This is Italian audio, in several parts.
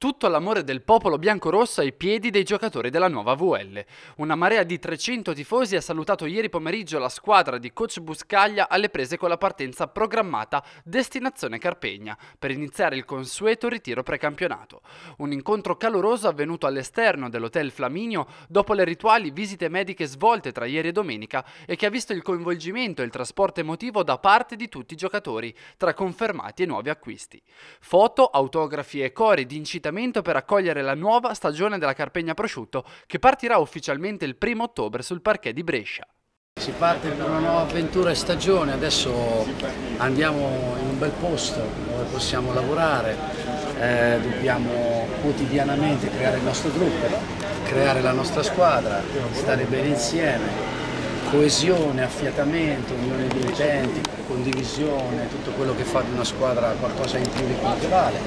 Tutto l'amore del popolo bianco-rosso ai piedi dei giocatori della nuova VL. Una marea di 300 tifosi ha salutato ieri pomeriggio la squadra di coach Buscaglia alle prese con la partenza programmata destinazione Carpegna per iniziare il consueto ritiro precampionato. Un incontro caloroso avvenuto all'esterno dell'Hotel Flaminio dopo le rituali visite mediche svolte tra ieri e domenica e che ha visto il coinvolgimento e il trasporto emotivo da parte di tutti i giocatori, tra confermati e nuovi acquisti. Foto, autografi e cori di incitamento appuntamento per accogliere la nuova stagione della Carpegna Prosciutto che partirà ufficialmente il primo ottobre sul parquet di Brescia. Si parte per una nuova avventura e stagione, adesso andiamo in un bel posto dove possiamo lavorare, eh, dobbiamo quotidianamente creare il nostro gruppo, creare la nostra squadra, stare bene insieme, coesione, affiatamento, unione di intenti, condivisione, tutto quello che fa di una squadra qualcosa in più di vale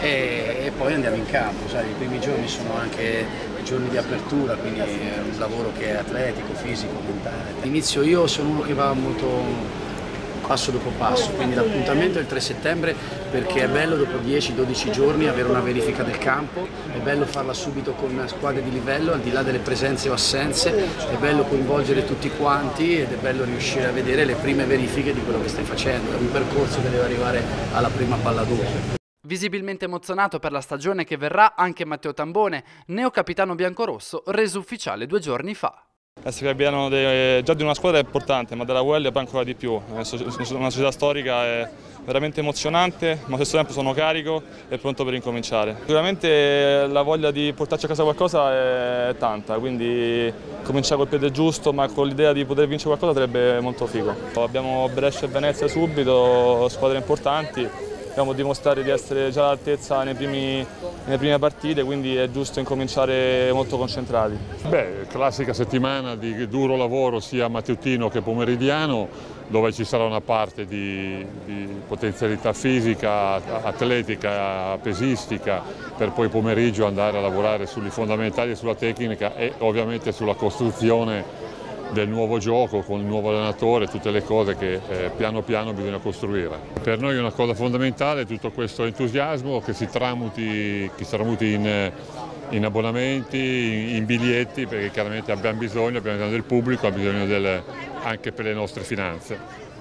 e, e poi andiamo in campo, sai, i primi giorni sono anche giorni di apertura, quindi è un lavoro che è atletico, fisico, mentale. All'inizio io sono uno che va molto passo dopo passo, quindi l'appuntamento è il 3 settembre perché è bello dopo 10-12 giorni avere una verifica del campo, è bello farla subito con squadre di livello al di là delle presenze o assenze, è bello coinvolgere tutti quanti ed è bello riuscire a vedere le prime verifiche di quello che stai facendo, è un percorso che deve arrivare alla prima palla doppia. Visibilmente emozionato per la stagione che verrà anche Matteo Tambone, neo capitano biancorosso, reso ufficiale due giorni fa. Essere capitano già di una squadra è importante, ma della UL poi ancora di più. Una società storica è veramente emozionante, ma allo stesso tempo sono carico e pronto per incominciare. Sicuramente la voglia di portarci a casa qualcosa è tanta, quindi cominciare col piede giusto, ma con l'idea di poter vincere qualcosa sarebbe molto figo. Abbiamo Brescia e Venezia subito, squadre importanti, dobbiamo dimostrare di essere già all'altezza nei primi nelle prime partite, quindi è giusto incominciare molto concentrati. Beh, classica settimana di duro lavoro sia mattutino che pomeridiano, dove ci sarà una parte di, di potenzialità fisica, atletica, pesistica, per poi pomeriggio andare a lavorare sui fondamentali e sulla tecnica e ovviamente sulla costruzione del nuovo gioco con il nuovo allenatore, tutte le cose che eh, piano piano bisogna costruire. Per noi è una cosa fondamentale tutto questo entusiasmo che si tramuti, che si tramuti in, in, abbonamenti, in, biglietti, perché chiaramente abbiamo bisogno, abbiamo bisogno del pubblico, abbiamo bisogno del, anche per le nostre finanze.